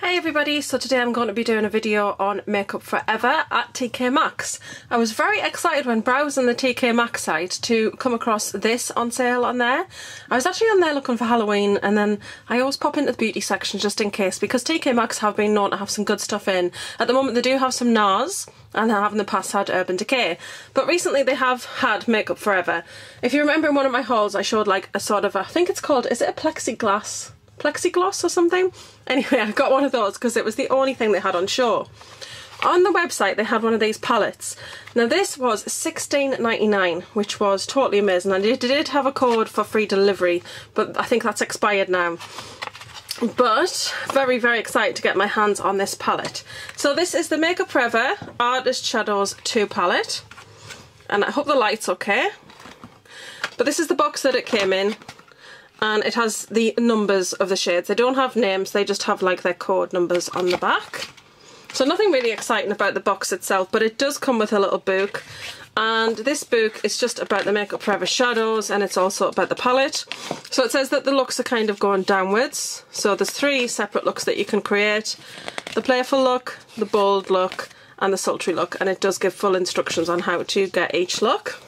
Hey everybody, so today I'm going to be doing a video on Makeup Forever at TK Maxx. I was very excited when browsing the TK Maxx site to come across this on sale on there. I was actually on there looking for Halloween and then I always pop into the beauty section just in case because TK Maxx have been known to have some good stuff in. At the moment they do have some NARS and they have in the past had Urban Decay. But recently they have had Makeup Forever. If you remember in one of my hauls I showed like a sort of, a, I think it's called, is it a plexiglass plexiglass or something. Anyway, I got one of those because it was the only thing they had on show. On the website they had one of these palettes. Now this was $16.99 which was totally amazing and it did have a code for free delivery but I think that's expired now. But very very excited to get my hands on this palette. So this is the Makeup Forever Artist Shadows 2 palette and I hope the light's okay. But this is the box that it came in and it has the numbers of the shades. They don't have names, they just have like their code numbers on the back. So nothing really exciting about the box itself, but it does come with a little book. And this book is just about the Makeup Forever shadows and it's also about the palette. So it says that the looks are kind of going downwards. So there's three separate looks that you can create. The playful look, the bold look and the sultry look. And it does give full instructions on how to get each look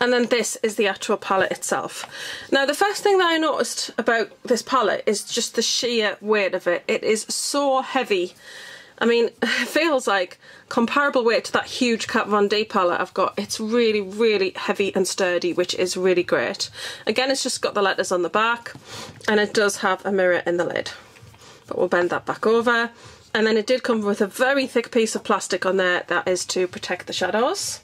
and then this is the actual palette itself. Now the first thing that I noticed about this palette is just the sheer weight of it. It is so heavy. I mean, it feels like comparable weight to that huge Kat Von D palette I've got. It's really, really heavy and sturdy, which is really great. Again, it's just got the letters on the back, and it does have a mirror in the lid. But we'll bend that back over. And then it did come with a very thick piece of plastic on there that is to protect the shadows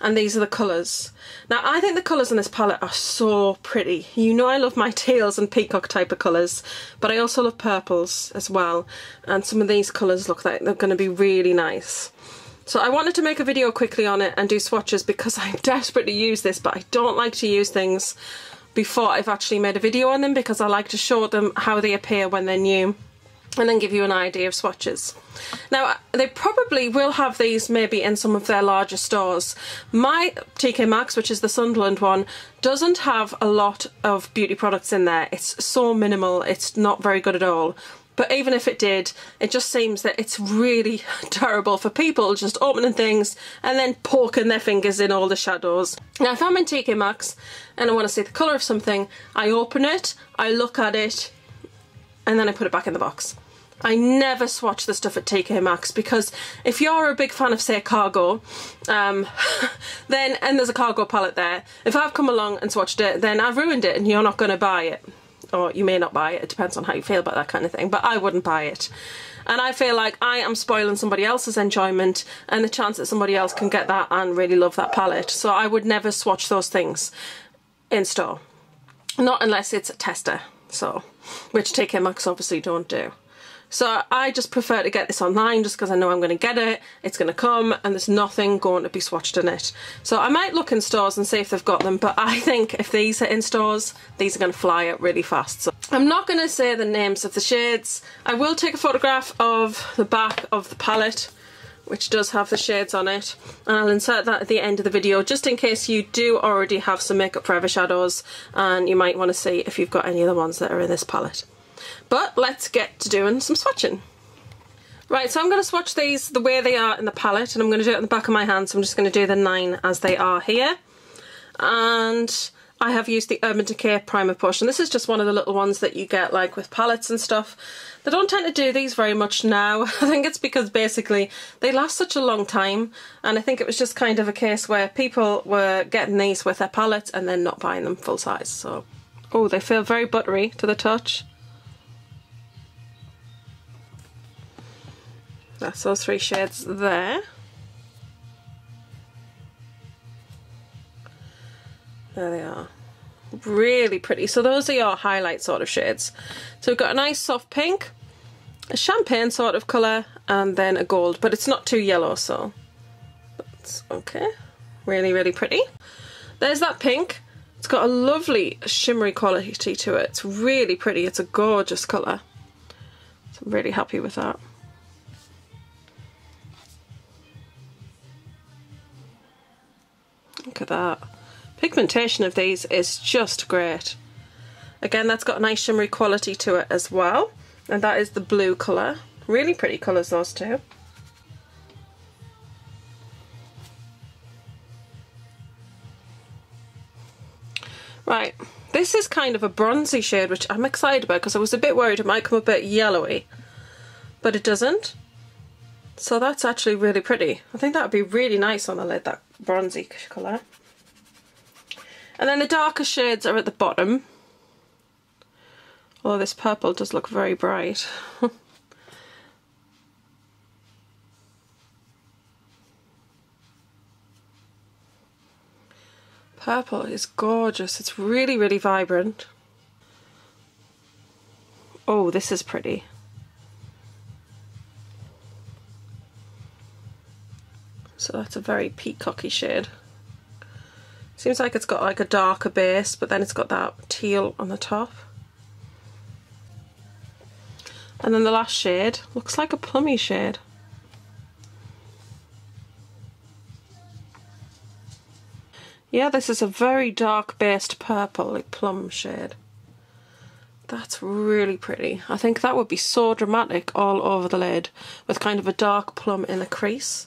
and these are the colours. Now I think the colours in this palette are so pretty. You know I love my teals and peacock type of colours but I also love purples as well and some of these colours look like they're going to be really nice. So I wanted to make a video quickly on it and do swatches because I'm desperate to use this but I don't like to use things before I've actually made a video on them because I like to show them how they appear when they're new and then give you an idea of swatches. Now they probably will have these maybe in some of their larger stores. My TK Maxx, which is the Sunderland one, doesn't have a lot of beauty products in there. It's so minimal, it's not very good at all. But even if it did, it just seems that it's really terrible for people just opening things and then poking their fingers in all the shadows. Now if I'm in TK Maxx and I want to see the colour of something, I open it, I look at it, and then I put it back in the box. I never swatch the stuff at TK Maxx because if you're a big fan of say Cargo, um, then and there's a Cargo palette there, if I've come along and swatched it, then I've ruined it and you're not going to buy it. Or you may not buy it, it depends on how you feel about that kind of thing, but I wouldn't buy it. And I feel like I am spoiling somebody else's enjoyment and the chance that somebody else can get that and really love that palette. So I would never swatch those things in store. Not unless it's a tester, so, which TK Maxx obviously don't do. So I just prefer to get this online just because I know I'm going to get it, it's going to come and there's nothing going to be swatched in it. So I might look in stores and see if they've got them but I think if these are in stores these are going to fly out really fast. So I'm not going to say the names of the shades. I will take a photograph of the back of the palette which does have the shades on it and I'll insert that at the end of the video just in case you do already have some Makeup Forever shadows and you might want to see if you've got any of the ones that are in this palette. But let's get to doing some swatching. Right, so I'm going to swatch these the way they are in the palette and I'm going to do it on the back of my hand so I'm just going to do the nine as they are here. And I have used the Urban Decay Primer Potion. This is just one of the little ones that you get like with palettes and stuff. They don't tend to do these very much now. I think it's because basically they last such a long time and I think it was just kind of a case where people were getting these with their palettes and then not buying them full size. So, oh, they feel very buttery to the touch. That's those three shades there. There they are. Really pretty. So those are your highlight sort of shades. So we've got a nice soft pink, a champagne sort of colour, and then a gold, but it's not too yellow, so that's okay. Really, really pretty. There's that pink. It's got a lovely shimmery quality to it. It's really pretty. It's a gorgeous colour. So I'm really happy with that. Look at that. Pigmentation of these is just great. Again, that's got a nice shimmery quality to it as well. and that is the blue colour. Really pretty colours those two. Right, this is kind of a bronzy shade, which I'm excited about because I was a bit worried it might come a bit yellowy, but it doesn't. So that's actually really pretty. I think that would be really nice on the lid, that bronzy colour. And then the darker shades are at the bottom. Although this purple does look very bright. Purple is gorgeous. It's really, really vibrant. Oh, this is pretty. So that's a very peacocky shade. Seems like it's got like a darker base, but then it's got that teal on the top. And then the last shade looks like a plummy shade. Yeah, this is a very dark based purple, like plum shade. That's really pretty. I think that would be so dramatic all over the lid with kind of a dark plum in the crease.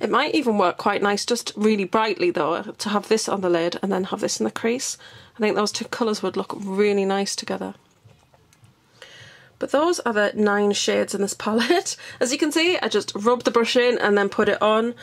It might even work quite nice just really brightly though to have this on the lid and then have this in the crease. I think those two colours would look really nice together. But those are the nine shades in this palette. As you can see, I just rubbed the brush in and then put it on.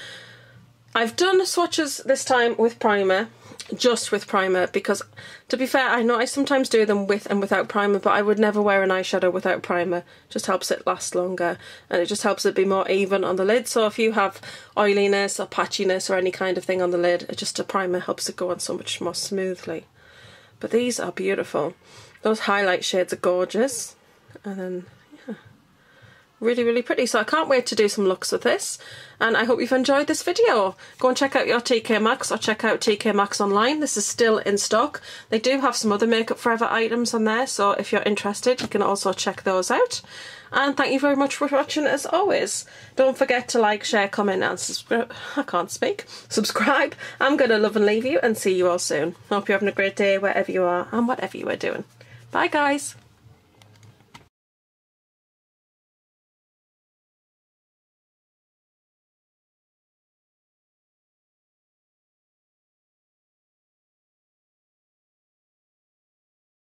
I've done swatches this time with primer, just with primer, because to be fair, I know I sometimes do them with and without primer, but I would never wear an eyeshadow without primer. Just helps it last longer, and it just helps it be more even on the lid. So if you have oiliness or patchiness or any kind of thing on the lid, just a primer helps it go on so much more smoothly. But these are beautiful. Those highlight shades are gorgeous. And then really really pretty. So I can't wait to do some looks with this. And I hope you've enjoyed this video. Go and check out your TK Maxx or check out TK Maxx online. This is still in stock. They do have some other Makeup Forever items on there so if you're interested you can also check those out. And thank you very much for watching as always. Don't forget to like share comment and subscribe I can't speak. Subscribe. I'm gonna love and leave you and see you all soon. Hope you're having a great day wherever you are and whatever you are doing. Bye guys